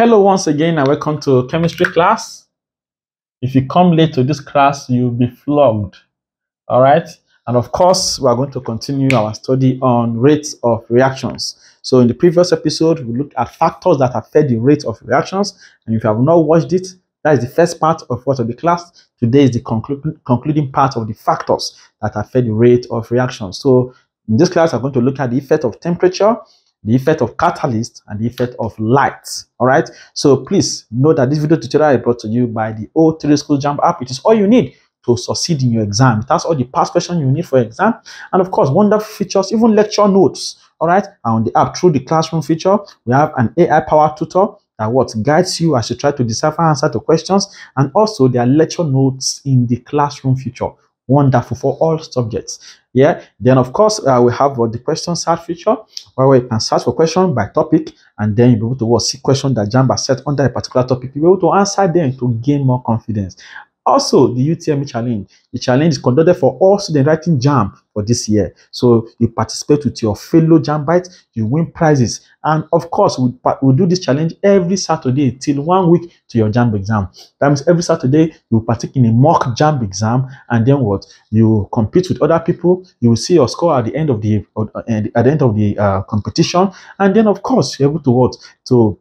Hello once again and welcome to chemistry class. If you come late to this class, you'll be flogged. All right. And of course, we are going to continue our study on rates of reactions. So in the previous episode, we looked at factors that affect the rate of reactions. And if you have not watched it, that is the first part of what of the class. Today is the conclu concluding part of the factors that affect the rate of reactions. So in this class, I'm going to look at the effect of temperature, the effect of catalyst, and the effect of light. All right. So please know that this video tutorial is brought to you by the O3 School JAMB app. It is all you need to succeed in your exam. It has all the past questions you need for exam. And of course, wonderful features, even lecture notes. All right. And on the app, through the classroom feature, we have an AI powered tutor that what guides you as you try to decipher answer to questions. And also, there are lecture notes in the classroom feature wonderful for all subjects. Yeah? Then of course uh, we have uh, the question search feature where we can search for question by topic and then you'll be able to see question that JAMB set under a particular topic. You'll be able to answer them to gain more confidence also, the UTME challenge. The challenge is conducted for all students writing JAMB for this year. So you participate with your fellow JAMBites, you win prizes. And of course, we we'll do this challenge every Saturday till one week to your JAMB exam. That means every Saturday you partake in a mock JAMB exam, and then what? You compete with other people. You will see your score at the end of the at the end of the uh, competition, and then of course you're able to what to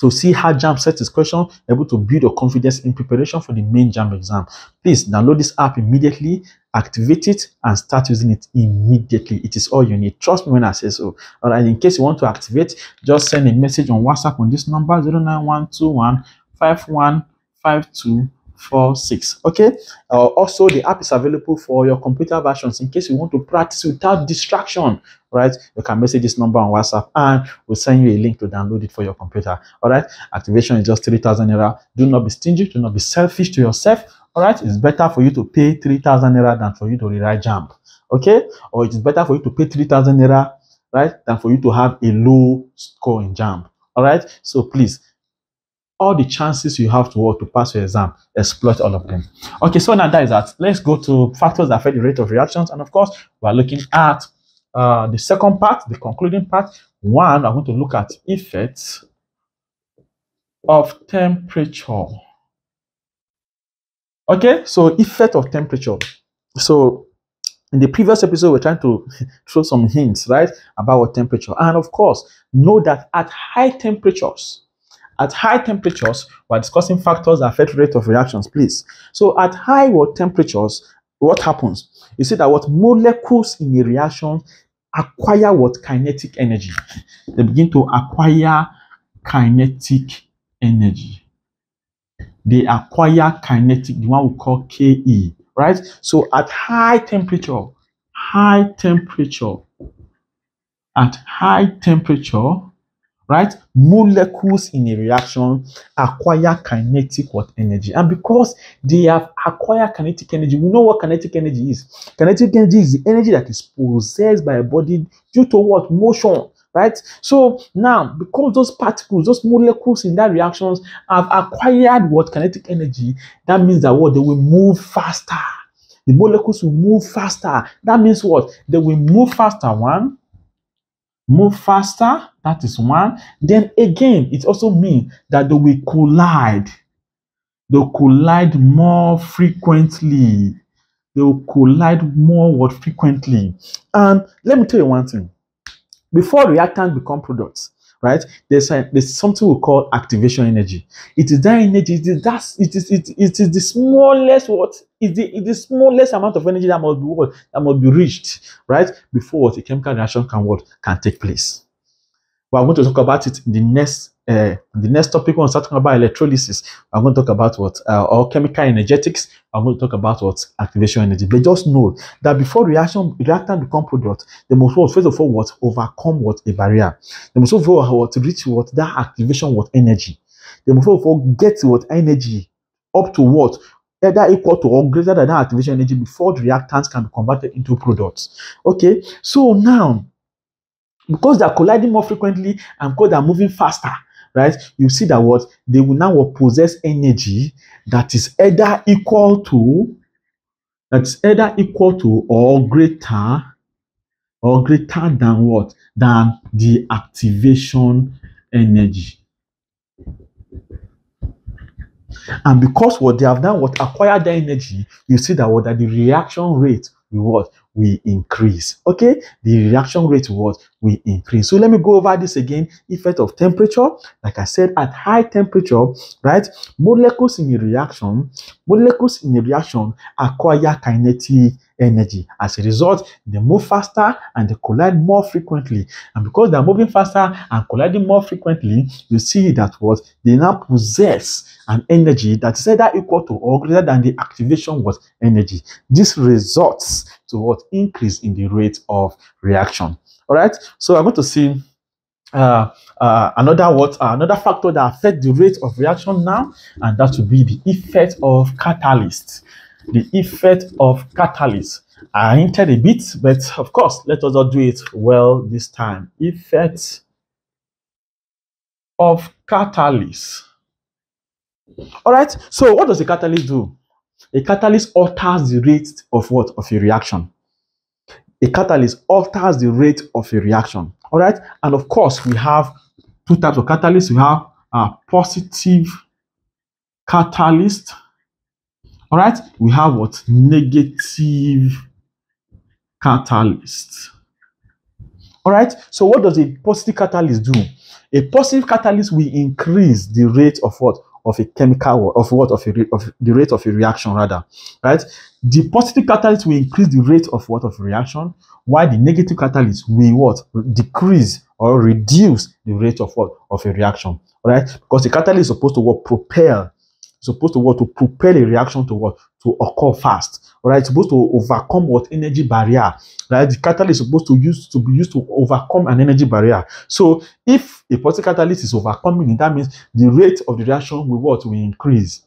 to see how JAMB sets its question, able to build your confidence in preparation for the main JAMB exam. Please download this app immediately, activate it, and start using it immediately. It is all you need. Trust me when I say so. All right, in case you want to activate, just send a message on WhatsApp on this number 09121 5152 four six. Okay? Uh, also the app is available for your computer versions in case you want to practice without distraction right? You can message this number on whatsapp and we'll send you a link to download it for your computer. All right? Activation is just 3000 naira. Do not be stingy. Do not be selfish to yourself. All right? It's better for you to pay 3000 naira than for you to rewrite JAMB okay? Or it is better for you to pay 3000 naira right than for you to have a low score in JAMB all right? So please all the chances you have to work to pass your exam, exploit all of them. Okay, so now that is that. Let's go to factors that affect the rate of reactions. And of course, we're looking at uh, the second part, the concluding part. One, I'm going to look at effects of temperature. Okay, so effect of temperature. So in the previous episode, we're trying to throw some hints, right, about temperature. And of course, know that at high temperatures, at high temperatures, we're discussing factors that affect rate of reactions, please. So at high what temperatures, what happens? You see that what molecules in a reaction acquire what kinetic energy. They begin to acquire kinetic energy. They acquire kinetic, the one we call Ke, right? So at high temperature, high temperature, at high temperature, right? Molecules in a reaction acquire kinetic what energy. And because they have acquired kinetic energy, we know what kinetic energy is. Kinetic energy is the energy that is possessed by a body due to what? Motion. Right? So now, because those particles, those molecules in that reactions have acquired what kinetic energy, that means that what they will move faster. The molecules will move faster. That means what? They will move faster. One, move faster. That is one. Then again, it also means that they will collide. They'll collide more frequently. They will collide more what frequently. And let me tell you one thing. Before reactants become products, right? There's a, there's something we call activation energy. It is that energy. It is that it is it, it is the smallest what is the it is smallest amount of energy that must be what that must be reached right before what a chemical reaction can what can take place. But I'm going to talk about it in the next uh, the next topic we start talking about electrolysis. I'm going to talk about what uh, or chemical energetics. I'm going to talk about what activation energy. But just know that before reaction reactant become product, they must first of all what overcome what a barrier. They must first of all what reach what that activation what energy. They must first of all get what energy up to what either equal to or greater than that activation energy before the reactants can be converted into products. Okay, so now because they are colliding more frequently and because they are moving faster, right? You see that what? They will now possess energy that is either equal to that's either equal to or greater or greater than what? Than the activation energy. And because what? They have done, what? Acquired the energy, you see that what? That the reaction rate will what will increase. Okay, the reaction rate what will increase. So let me go over this again. Effect of temperature. Like I said, at high temperature, right, molecules in a reaction, molecules in a reaction acquire kinetic energy. As a result, they move faster and they collide more frequently. And because they're moving faster and colliding more frequently, you see that what they now possess an energy that is either equal to or greater than the activation was energy. This results to what increase in the rate of reaction. All right. So I'm going to see uh, uh, another what uh, another factor that affects the rate of reaction now, and that would be the effect of catalyst the effect of catalyst. I hinted a bit, but of course, let us all do it well this time. Effect of catalyst. All right, so what does a catalyst do? A catalyst alters the rate of what? Of a reaction. A catalyst alters the rate of a reaction. All right, and of course, we have two types of catalysts. We have a positive catalyst all right, we have what? Negative catalyst. All right, so what does a positive catalyst do? A positive catalyst will increase the rate of what? Of a chemical, of what? Of, a, of the rate of a reaction, rather. Right? The positive catalyst will increase the rate of what? Of reaction, while the negative catalyst will what? Decrease or reduce the rate of what? Of a reaction. All right? Because the catalyst is supposed to what? Propel supposed to what to propel a reaction to what? To occur fast right supposed to overcome what? Energy barrier right? The catalyst is supposed to use to be used to overcome an energy barrier. So if a positive catalyst is overcoming it that means the rate of the reaction will what? Will increase.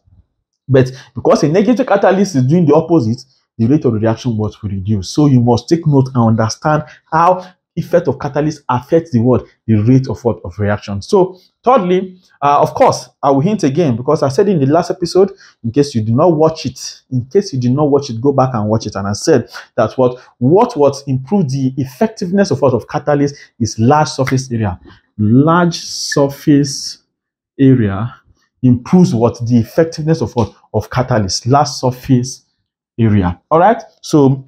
But because a negative catalyst is doing the opposite the rate of the reaction will reduce. So you must take note and understand how effect of catalyst affects the what the rate of what of reaction. So thirdly uh, of course i will hint again because i said in the last episode in case you did not watch it in case you did not watch it go back and watch it. And i said that what what what improve the effectiveness of what of catalyst is large surface area. Large surface area improves what the effectiveness of what of catalyst. Large surface area. All right? So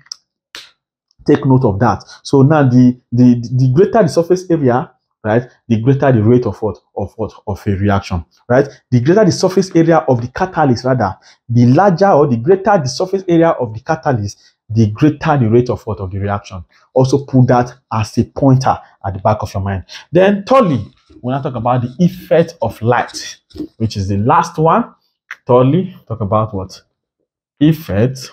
Take note of that. So now the, the, the greater the surface area, right, the greater the rate of what? Of what? Of a reaction, right? The greater the surface area of the catalyst, rather, the larger or the greater the surface area of the catalyst, the greater the rate of what? Of the reaction. Also put that as a pointer at the back of your mind. Then thirdly, when I talk about the effect of light, which is the last one, thirdly, talk about what? Effect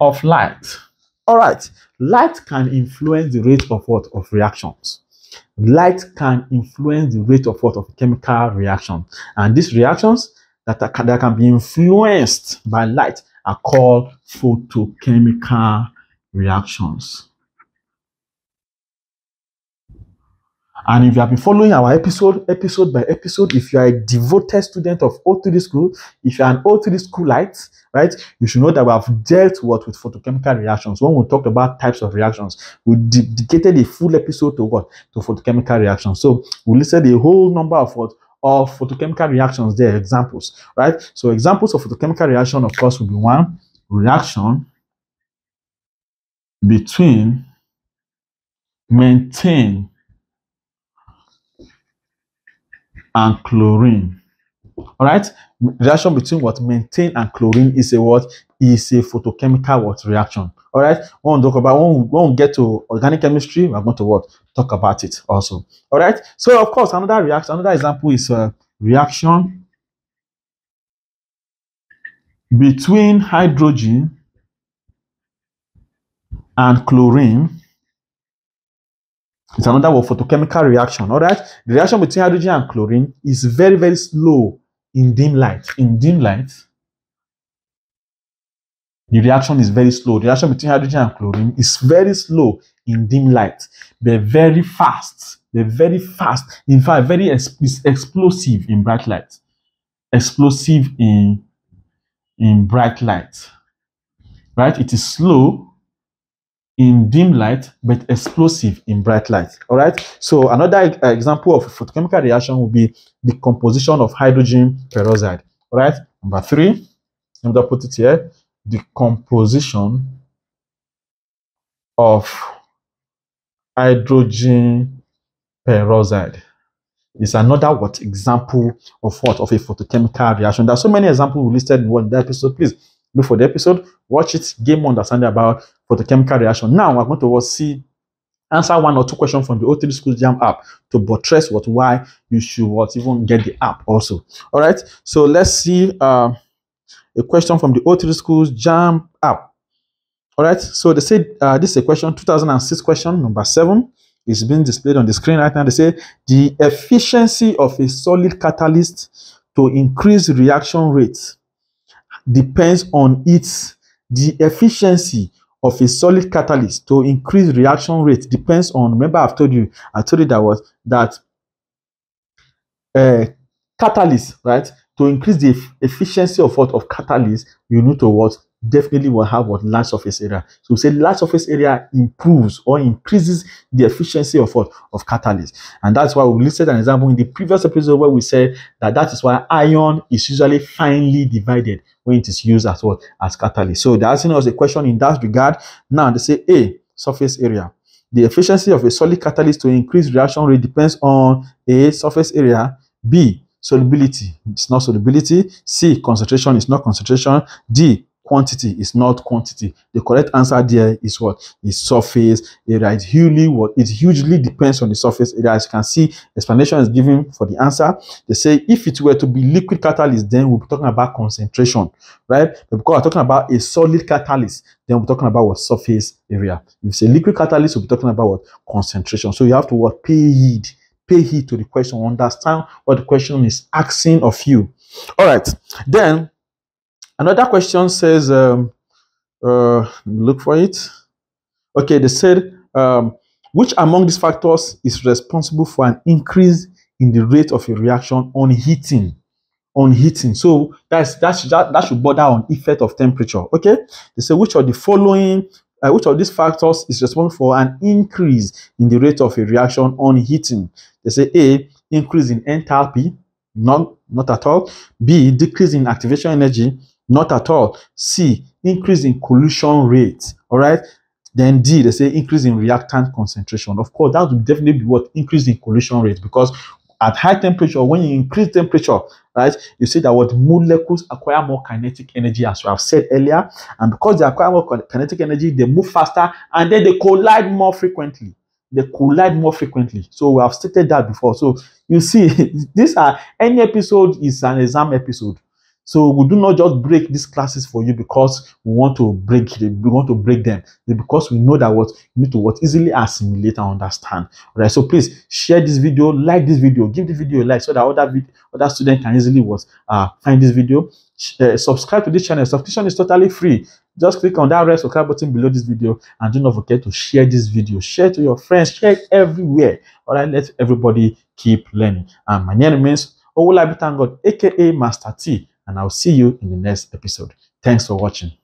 of light. All right, light can influence the rate of what of reactions. Light can influence the rate of what of chemical reaction, and these reactions that, that can be influenced by light are called photochemical reactions. And if you have been following our episode, episode by episode, if you are a devoted student of O3 school, if you are an O3 schoolite, right, you should know that we have dealt what with photochemical reactions. When we talked about types of reactions, we dedicated a full episode to what? To photochemical reactions. So we listed a whole number of what of photochemical reactions there, examples, right? So examples of photochemical reaction, of course, would be one reaction between methane and chlorine. All right, reaction between what? Methane and chlorine is a what? Is a photochemical what? Reaction. All right, we talk about when we, when we get to organic chemistry, we're going to what? Talk about it also. All right, so of course, another reaction, another example is a uh, reaction between hydrogen and chlorine it's another word for photochemical reaction. All right. The reaction between hydrogen and chlorine is very, very slow in dim light. In dim light, the reaction is very slow. The reaction between hydrogen and chlorine is very slow in dim light. They're very fast. They're very fast. In fact, very explosive in bright light. Explosive in, in bright light. Right? It is slow in dim light but explosive in bright light. All right. So another uh, example of photochemical reaction will be the composition of hydrogen peroxide. All right. Number three, I'm going to put it here. The composition of hydrogen peroxide is another what example of what of a photochemical reaction. There are so many examples listed in one episode. Please look for the episode, watch it, gain more understanding about photochemical reaction. Now we're going to see answer one or two questions from the O3 School JAMB app to buttress what why you should what even get the app also. All right. So let's see uh, a question from the O3 Schools JAMB app. All right. So they said uh, this is a question 2006 question number seven is being displayed on the screen right now. They say the efficiency of a solid catalyst to increase reaction rate depends on its the efficiency of a solid catalyst to increase reaction rate depends on remember i've told you i told you that was that uh, catalyst right? To increase the efficiency of what of catalyst you need to what definitely will have what large surface area. So we say large surface area improves or increases the efficiency of what of catalyst, and that's why we listed an example in the previous episode where we said that that is why iron is usually finely divided when it is used as what as catalyst. So they're asking us a question in that regard. Now they say a surface area. The efficiency of a solid catalyst to increase reaction rate depends on a surface area. B solubility. It's not solubility. C concentration is not concentration. D quantity is not quantity. The correct answer there is what? Is surface area. It hugely what it hugely depends on the surface area. As you can see, explanation is given for the answer. They say if it were to be liquid catalyst, then we'll be talking about concentration, right? But because we're talking about a solid catalyst, then we're talking about what surface area. If it's a liquid catalyst, we'll be talking about what concentration. So you have to what pay heed, pay heed to the question, understand what the question is asking of you. All right, then Another question says, um, uh, look for it. Okay, they said, um, which among these factors is responsible for an increase in the rate of a reaction on heating? On heating. So that's that's that, that should border on effect of temperature. Okay. They say which of the following uh, which of these factors is responsible for an increase in the rate of a reaction on heating? They say A, increase in enthalpy, not, not at all. B, decrease in activation energy. Not at all. C, increase in collision rate. All right. Then D, they say increase in reactant concentration. Of course, that would definitely be what increase in collision rate because at high temperature, when you increase temperature, right, you see that what molecules acquire more kinetic energy, as we have said earlier, and because they acquire more kinetic energy, they move faster and then they collide more frequently. They collide more frequently. So we have stated that before. So you see, this are any episode is an exam episode. So we do not just break these classes for you because we want to break we want to break them. Because we know that what you need to what easily assimilate and understand. All right. So please share this video, like this video, give the video a like so that other other students can easily what uh find this video. Uh, subscribe to this channel. Subscription is totally free. Just click on that red subscribe button below this video and do not forget to share this video. Share to your friends. Share it everywhere. All right. Let everybody keep learning. And my name remains Owolabi God, aka Master T and I'll see you in the next episode. Thanks for watching.